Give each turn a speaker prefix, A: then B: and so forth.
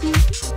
A: speak.